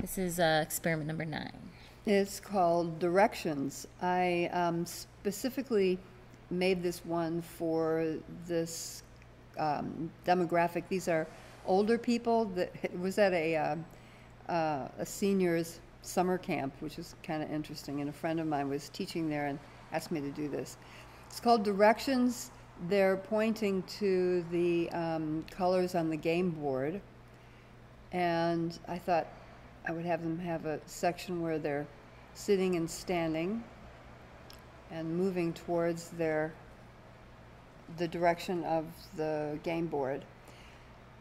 This is uh, experiment number nine. It's called Directions. I um, specifically made this one for this um, demographic. These are older people that it was at a uh, uh, a seniors summer camp, which is kind of interesting. And a friend of mine was teaching there and asked me to do this. It's called Directions. They're pointing to the um, colors on the game board, and I thought I would have them have a section where they're sitting and standing and moving towards their the direction of the game board.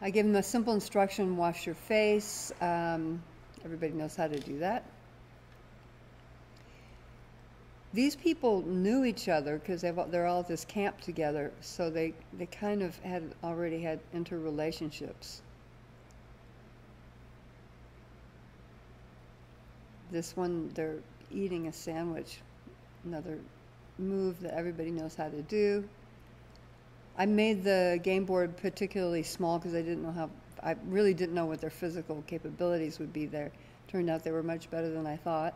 I give them a simple instruction, wash your face. Um, everybody knows how to do that. These people knew each other because they're all at this camp together, so they, they kind of had already had interrelationships. This one, they're eating a sandwich, another move that everybody knows how to do. I made the game board particularly small because I didn't know how, I really didn't know what their physical capabilities would be there. Turned out they were much better than I thought.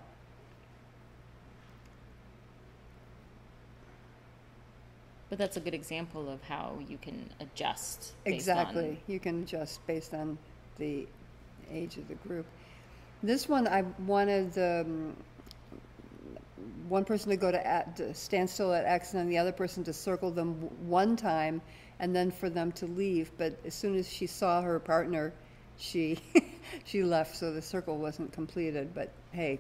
But that's a good example of how you can adjust. Exactly. You can adjust based on the age of the group. This one, I wanted um, one person to go to, at, to stand still at X and then the other person to circle them one time and then for them to leave. But as soon as she saw her partner, she she left, so the circle wasn't completed. But hey.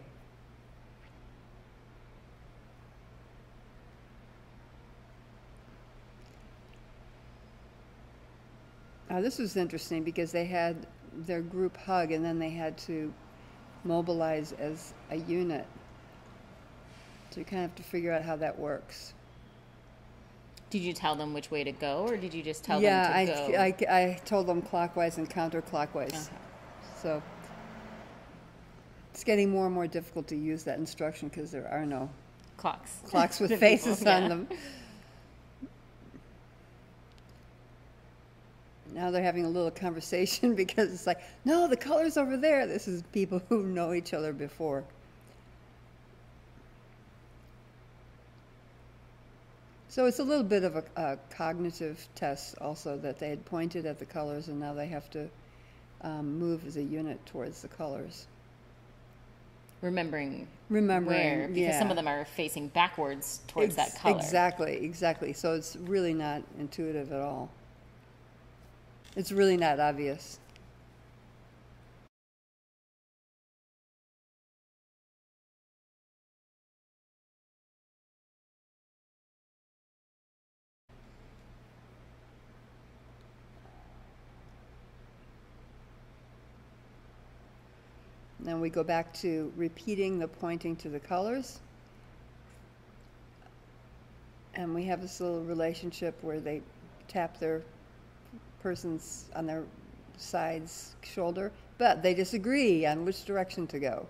Now this was interesting because they had their group hug and then they had to mobilize as a unit. So you kind of have to figure out how that works. Did you tell them which way to go, or did you just tell yeah, them to I, go? I, I told them clockwise and counterclockwise. Okay. So it's getting more and more difficult to use that instruction because there are no Clocks. clocks with faces people, on them. Now they're having a little conversation because it's like, no, the color's over there. This is people who know each other before. So it's a little bit of a, a cognitive test also that they had pointed at the colors and now they have to um, move as a unit towards the colors. Remembering, Remembering, where, because some of them are facing backwards towards Ex- that color. Exactly, exactly. So it's really not intuitive at all. It's really not obvious. Then we go back to repeating the pointing to the colors. And we have this little relationship where they tap their person's on their side's shoulder, but they disagree on which direction to go.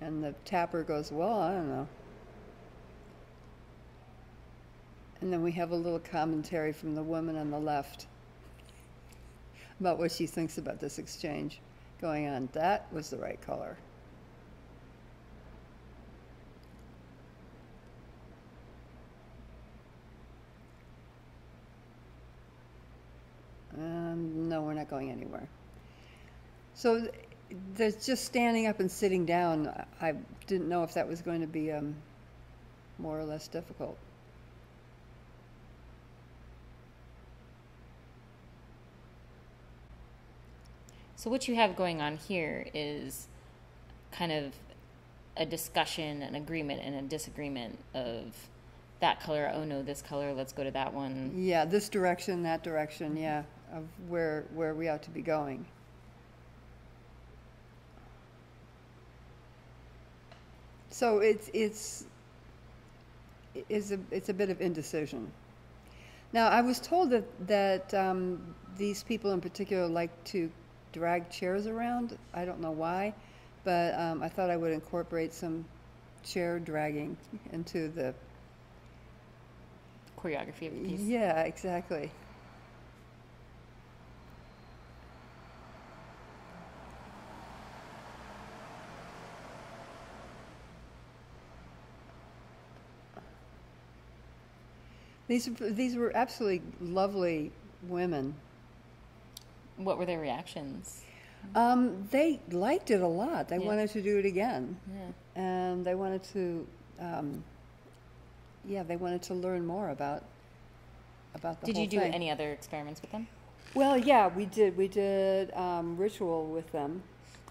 And the tapper goes, Well, I don't know. And then we have a little commentary from the woman on the left about what she thinks about this exchange going on. That was the right color. Um, no, we're not going anywhere. So there's just standing up and sitting down. I didn't know if that was going to be um, more or less difficult. So what you have going on here is kind of a discussion, an agreement, and a disagreement of that color. Oh no, this color. Let's go to that one. Yeah, this direction, that direction, yeah, of where where we ought to be going. So it's it's it's a it's a bit of indecision. Now I was told that that um, these people in particular like to drag chairs around. I don't know why, but um, I thought I would incorporate some chair dragging into the Choreography of the piece. yeah exactly. These these were absolutely lovely women. What were their reactions? Um, they liked it a lot. They Yeah. wanted to do it again, Yeah. and they wanted to, um, yeah, they wanted to learn more about about the Did you do thing. any other experiments with them? Well, yeah, we did. We did um, ritual with them,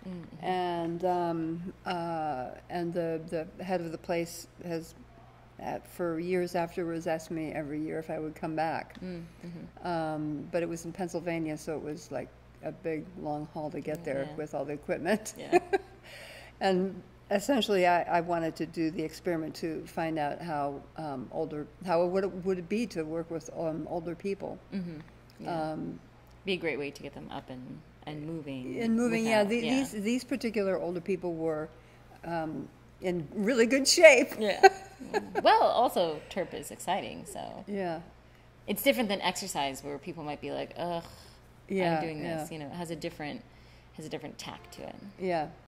Mm-hmm. and um, uh, and the the head of the place has, at, for years afterwards, asked me every year if I would come back. Mm-hmm. Um, but it was in Pennsylvania, so it was like a big long haul to get there Yeah. with all the equipment. Yeah. And essentially, I, I wanted to do the experiment to find out how um, older, how it would, would it be to work with um, older people. Mm-hmm. Yeah. Um, Be a great way to get them up and, and moving. and moving, yeah, without- the, These these particular older people were um, in really good shape. Yeah. well, also TERP is exciting, so Yeah, it's different than exercise where people might be like, "Ugh, yeah, I'm doing this." yeah. You know, it has a different has a different tack to it. Yeah,